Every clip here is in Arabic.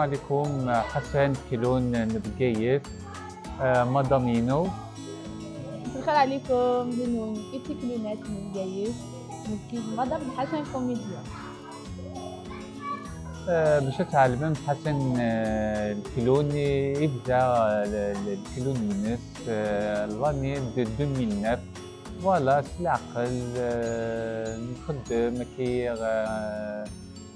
السلام عليكم حسن كيلون نبقيت آه، مادامينو. الخير عليكم كيف كلونات من جايز كيف مدام حسن كوميديا. آه، باش تعلم حسن آه، الكيلوني يبدأ الكيلون ينس لاني 2009 فوالا سلاقل نخدم كي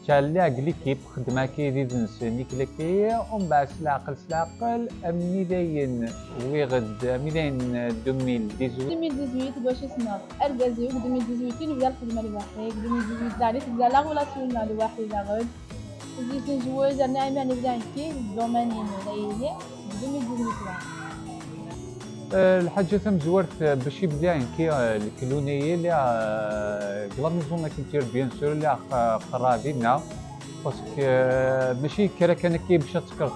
تشالي ليكيب خدمة كي دي دنسني كلاكي ومن بعد سلاقل سلاقل امني داين ويغد امني داين 2018 2018 باش اسمه ارجازيوك 2018 نبدا الخدمة لوحدي 2018 داري تبدا لا غولاسيون لوحدي غد زيت نجوز أنا نبدا كي الدومين دايلي 2018 الحاجة ثم زورت باش يبدأ كي الكلونية اللي كلا ميزون كنتير بيان سور اللي قرابينا باسكو ماشي كرا كان كي باش تسكر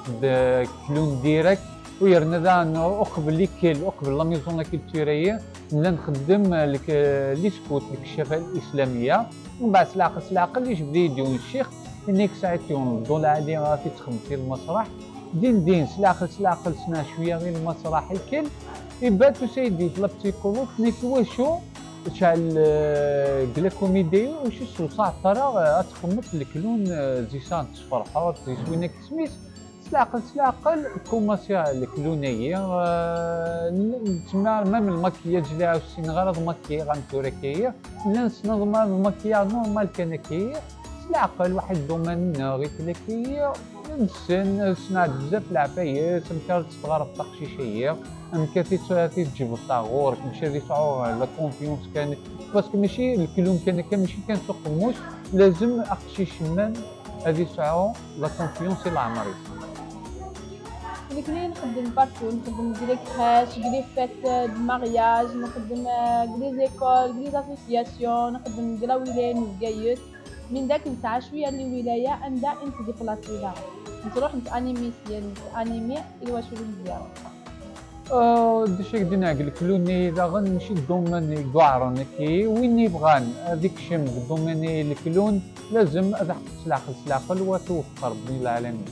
كلون ديريكت ويرنا ذا أقبل لي كيل أقبل لا ميزون كيلتوريه نلا نخدم لي سكوت الكشافه الاسلاميه ومن بعد سلاق سلاق اللي جبدي يديون الشيخ انك ساعتين غادي تخدم في المسرح. دين دين سلاخل سلاخل سنا شوية غير المسرح الكل. يبات سيدي طلب تيكولوج نيتوا شو شعل قلا كوميدي وش سو صاع ترى اتخمط الكلون زي سان تفرحات زي سوينك سميس سلاقل سلاقل كوماسيا الكلونية تما مام المكياج اللي عاوسين غرض مكياج غنتوركية ناس نظم المكياج نورمال كان كي سلاقل واحد الدومين غير كلاكية نسن سنعد بزاف العفايس مكان تصغر التقشيشية مكان تي تجيب الطاغور غادي تعور لا كونفيونس كان باسكو ماشي الكلوم كان كان ماشي كان سوق موش لازم اقشي شمان هذه ساعه لا كونفيونس اللي كنا نخدم بارتو نخدم كري كراش كري فات نخدم كري زيكول زاسوسياسيون نخدم كرا ولاية وكايت من داك الساعة شوية اللي ولاية عندها انت ديبلاسي لها نروح نتانيمي سيان نتانيمي الوا شو مزيان دشي دينا قال لك لوني إذا غنمشي الدومين كاعرن كي وين يبغان هذيك شم الدومين الكلون لازم هذا حق سلاخل سلاخل وتوفر بين العالمين.